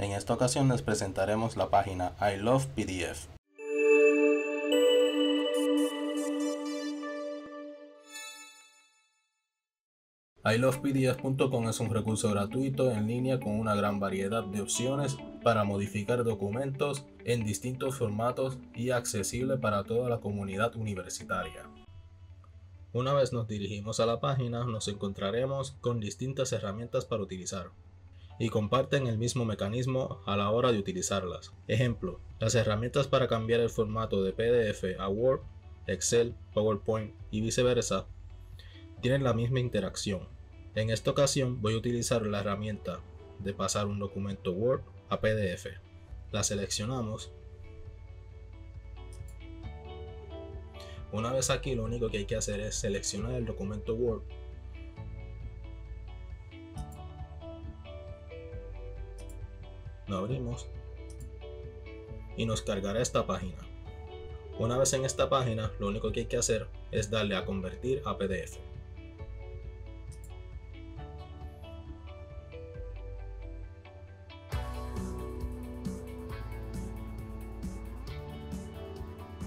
En esta ocasión les presentaremos la página I Love PDF. ilovepdf.com es un recurso gratuito en línea con una gran variedad de opciones para modificar documentos en distintos formatos y accesible para toda la comunidad universitaria. Una vez nos dirigimos a la página nos encontraremos con distintas herramientas para utilizar y comparten el mismo mecanismo a la hora de utilizarlas. Ejemplo, las herramientas para cambiar el formato de PDF a Word, Excel, PowerPoint y viceversa tienen la misma interacción. En esta ocasión voy a utilizar la herramienta de pasar un documento Word a PDF. La seleccionamos. Una vez aquí lo único que hay que hacer es seleccionar el documento Word lo abrimos y nos cargará esta página. Una vez en esta página, lo único que hay que hacer es darle a convertir a PDF.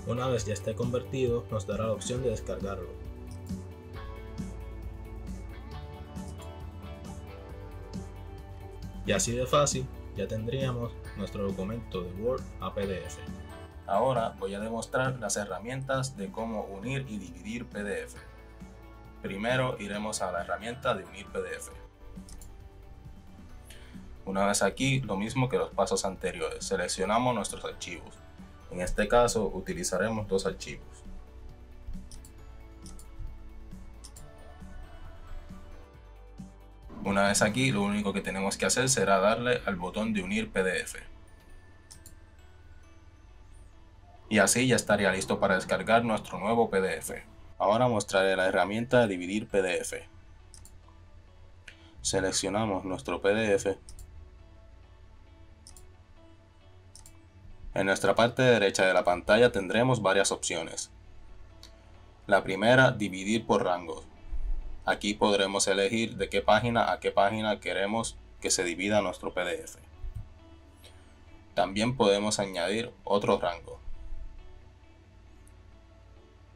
Una vez ya esté convertido, nos dará la opción de descargarlo. Y así de fácil, ya tendríamos nuestro documento de Word a PDF. Ahora voy a demostrar las herramientas de cómo unir y dividir PDF. Primero iremos a la herramienta de unir PDF. Una vez aquí, lo mismo que los pasos anteriores, seleccionamos nuestros archivos. En este caso utilizaremos dos archivos. Una vez aquí, lo único que tenemos que hacer será darle al botón de unir PDF. Y así ya estaría listo para descargar nuestro nuevo PDF. Ahora mostraré la herramienta de dividir PDF. Seleccionamos nuestro PDF. En nuestra parte derecha de la pantalla tendremos varias opciones. La primera, dividir por rangos. Aquí podremos elegir de qué página a qué página queremos que se divida nuestro PDF. También podemos añadir otro rango.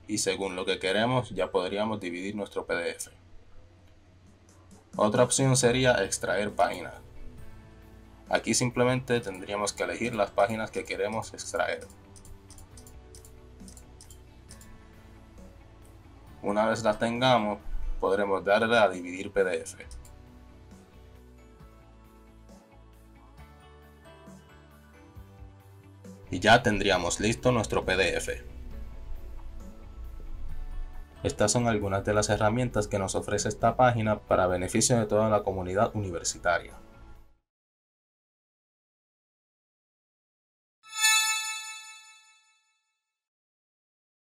Y según lo que queremos ya podríamos dividir nuestro PDF. Otra opción sería extraer páginas. Aquí simplemente tendríamos que elegir las páginas que queremos extraer. Una vez las tengamos, podremos darle a dividir PDF. Y ya tendríamos listo nuestro PDF. Estas son algunas de las herramientas que nos ofrece esta página para beneficio de toda la comunidad universitaria.